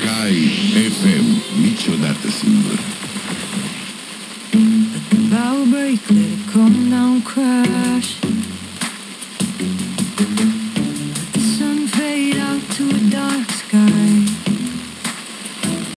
Sky FM, niciodată singur. Bow break, let it come down, crash.